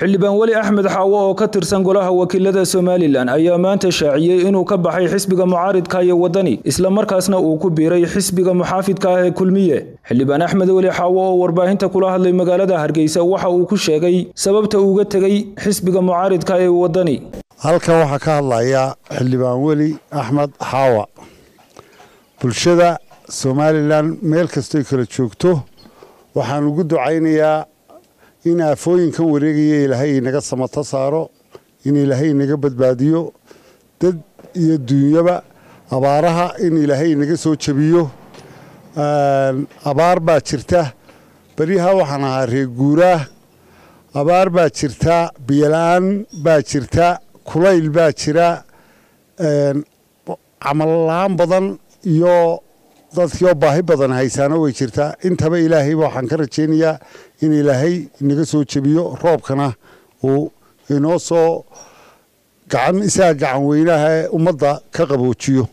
xildhibaan weli axmed xaawo oo ka tirsan golaha wakiilada somalilan ayaa maanta shaaciyey inuu ka baxay xisbiga mucaaridka iyo waddani islamarkaasna uu ku biiray xisbiga muxaafidka ah ee kulmiye. Xildhibaan axmed weli xaawo oo warbaahinta kula hadlay magaalada hargeysa waxa uu ku sheegay sababta uuga tegey xisbiga mucaaridka ee waddani. Halkan waxaa ka hadlaya xildhibaan weli axmed xaawa bulshada somalilan meel kastoy kala joogto waxaan ugu ducaynayaa in aafooyinkan wareegaya ilaahay inaga samato saaro in ilaahay inaga badbaadiyo dad iyo duunyaba abaaraha in ilaahay inaga soo jebiyo. Abaar baa jirta beryaha waxaan ahaa reeguuraa abaar baa jirta biyola-aan baa jirta kulayl baa jira. Camal-la-aan badan iyo dadkii oo baahi badan haysaano way jirtaa. Intaba ilaahayba waxaan ka rajaynayaa in ilaahay inaga soo jebiyo roobkana uu inoo soo gacan isaga gacan weynaha ee ummadda ka qaboojiyo.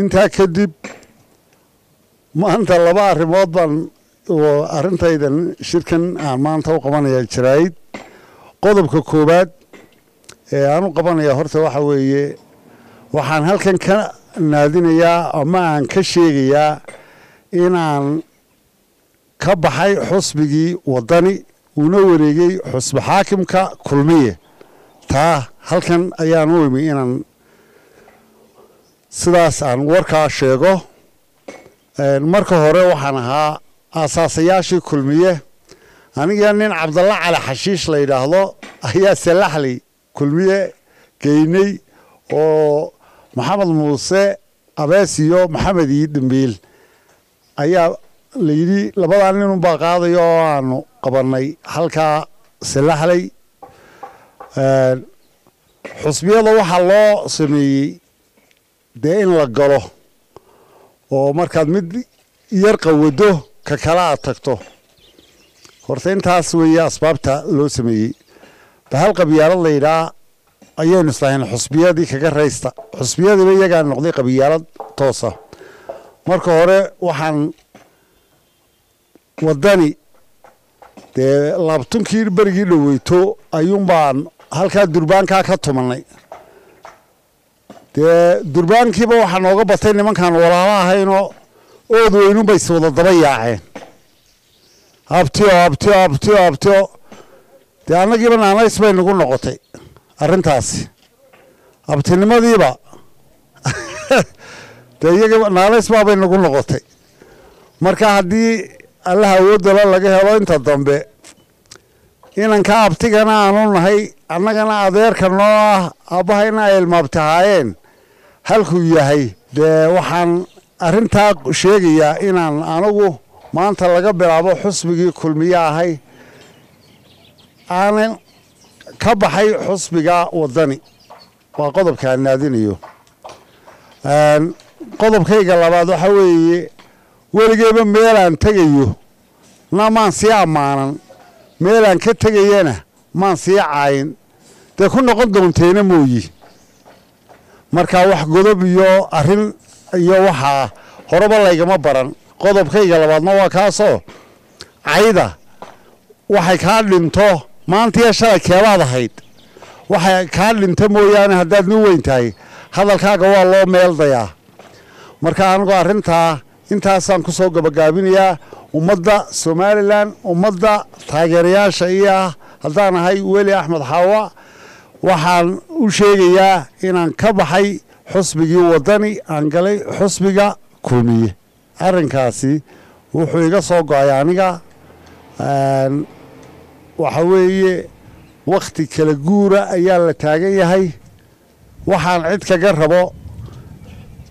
Intaa kadib maanta laba arrimood baan arrintaydan shirkan aan maanta u qabanaya jaraa'id qodobka koowaad ee aan u qabanaya horta waxa weeye waxaan halkan ka naadinayaa ama aan ka sheegayaa inaan ka baxay xusbigii waddani uuna wareegay xusbi xaakimka kulmiye. Taa halkan ayaan u imi inaan sidaas aan warkaa sheego. Marka hore waxaan ahaa aasaasayaashii kulmiye. Aniga nin cabdalla cali xashiish la yidhaahdo ayaa salaxley kulmiye geynay oo maxamed muuse abees iyo maxamed ii dambiil ayaa layidhi labadaa ninunbaa qaadaya oo aanu qabannay. Halkaa salaxley xusbiyada waxaa loo sameeyey dee in la galo oo markaad mid yar qawado ka kale aad tagto. Horta intaas weeye asbaabta loo sameeyey. Bahal qabyaalad layidhaa ayaynu islahayn xusbiyadii kaga raysta. Xusbiyadiiba iyagaa noqday qabyaalad toosa. Marka hore waxaan waddani dee laabtunkii berigii dhoweyto ayuunbaan halkaa durbaankaa ka tumanay dee durbaankiiba waxaa nooga batay nimankaan walaalo ahaynoo ood weynunbay is wada daba yaaceen. Abtio abtio abtio abtio dee annagiiba naanays bay nagu noqotay arrintaasi abtinimadiiba dee iyaga naanays baabay nagu noqotay. Marka haddii allaha awoodala laga helo inta dambe inanka abtigana aanu nahay annagana adeerka noo ah aabbahayna ay ilmaabtahaayeen halkuu yahay dee waxaan arrintaa sheegayaa inaan anigu maanta laga bilaabo xusbigii kulmiye ahay. Aanan ka baxay xusbiga waddani waa qodobka aan naadinayo. Qodobkayga labaad waxa weeye weligeyba meelaan tegayo na maan sii ammaanan. Meelaan ka tegayana maan sii caayin. Dee ku noqon doonteena mooyi. Markaa wax godob iyo arrin iyo waxaa horeba laygama baran. Qodobkayga labaadna waa kaasoo cayda waxay kaa dhinto maantiya shalay keebaad ahayd. Waxay kaa dhinto mooyaane haddaad nin weyn tahay. Hadalkaaga waa loo meeldayaa. Marka anigu arrintaa intaasaan ku soo gabagaabinayaa ummadda somalilan ummadda taageerayaasha iyo ah haddaan ahay weli axmed xaawa waxaan u sheegayaa inaan ka baxay xusbigii waddani aan galay xusbiga kulmiye. Arrinkaasi wuxuu iga soo go'ay aniga waxa weeye wakhti kala guura ayaa la taagan yahay. Waxaan cid kaga rabo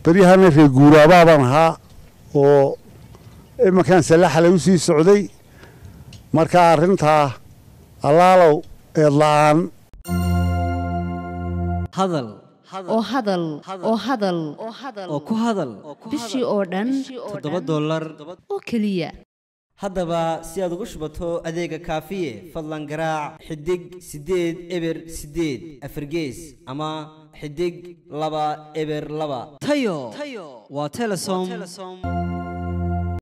beryahana reer guuraabaabaan ahaa oo imankaan salaxalay u sii socday marka arrintaa allaalow eedla-aan hadal. Oo hadal oo hadal oo ku hadal. bishii oo dhan. Toddoba dollar. Oo keliya haddaba si aad ugu shubato adeega kaafiye fadlan garaac xidig siddeed eber siddeed afargees ama xidig laba eber laba. Tayo. Waa telesom